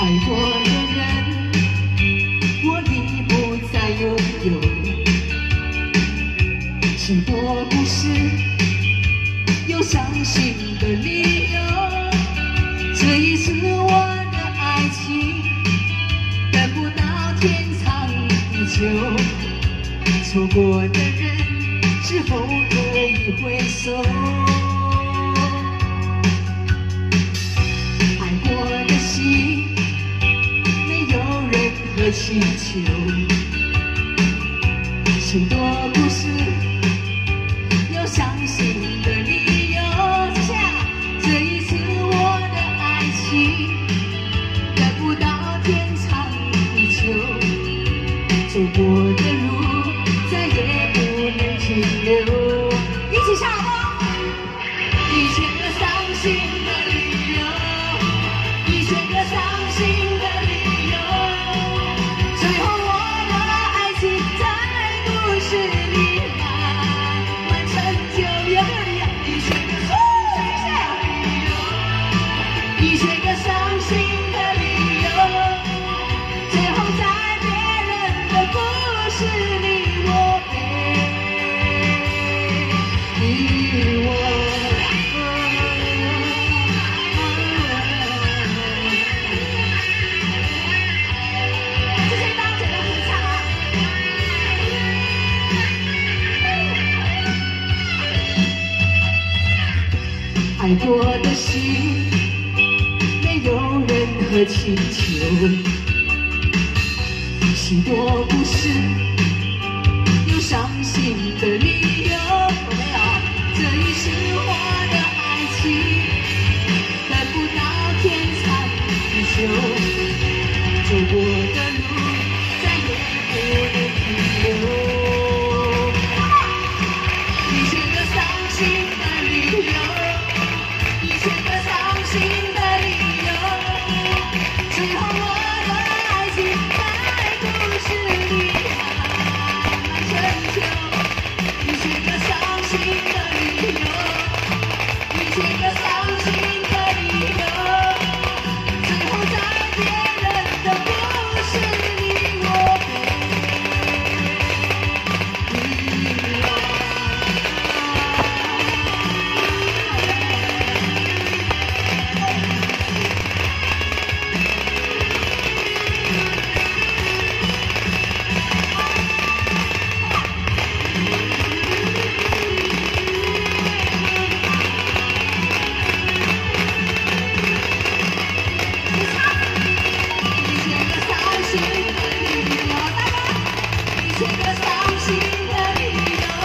爱过的人，我已不再拥有。许多故事，有伤心的理由。这一次我的爱情，等不到天长地久。错过的人，是否可以回首？祈求，许多故事有伤心的理由。这一次我的爱情得不到天长地久，走过我的心，没有任何请求。许多故事，一个伤心的理由。